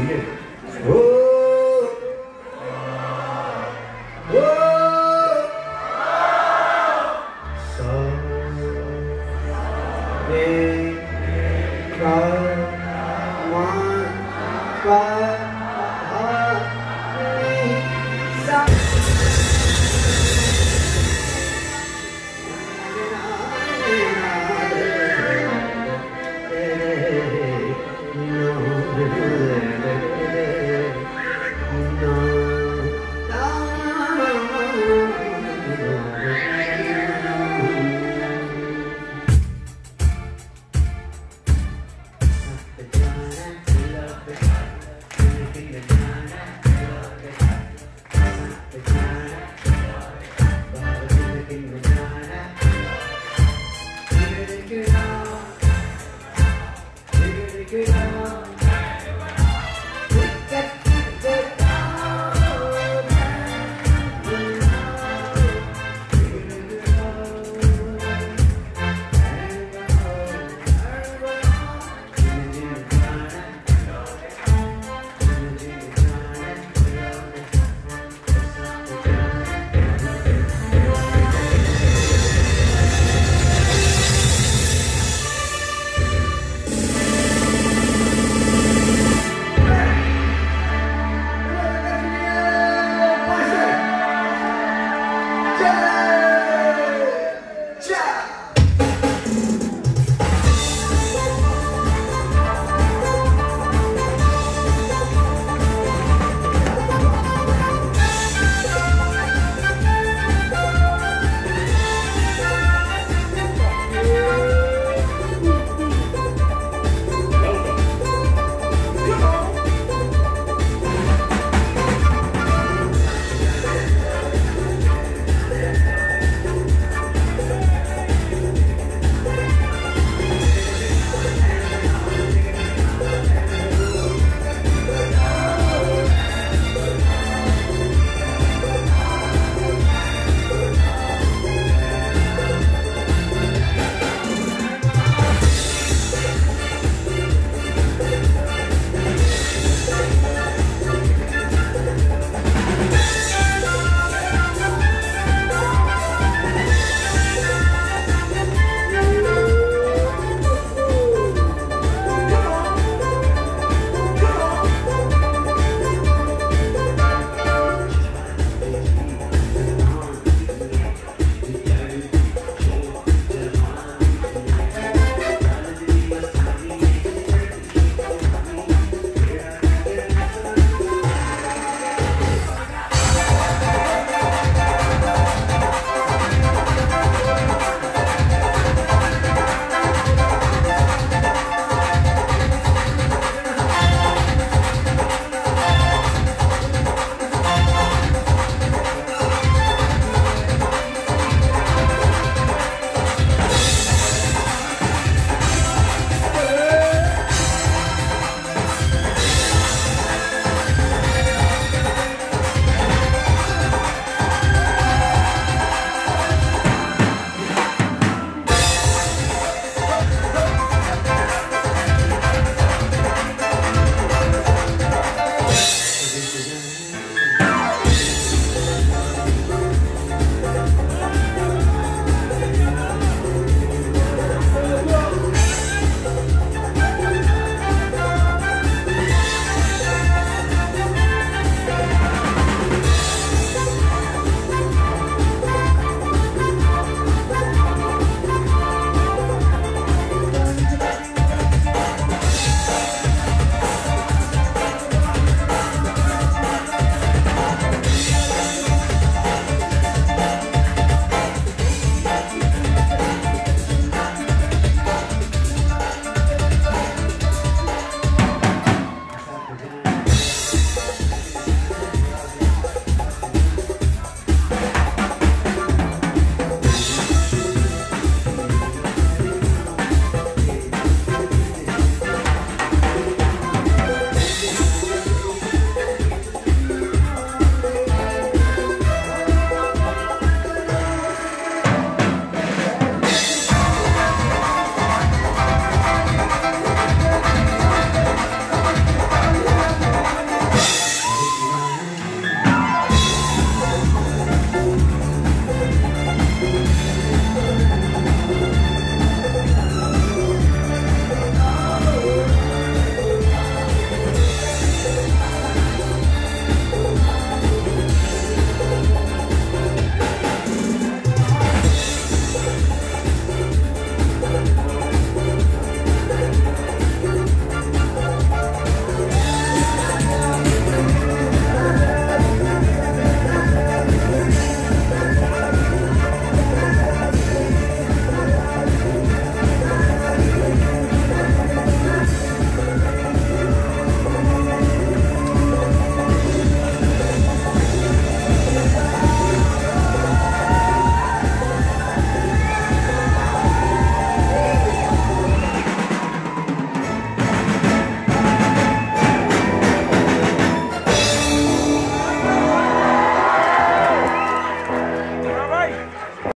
Again. Oh. Oh. So. Good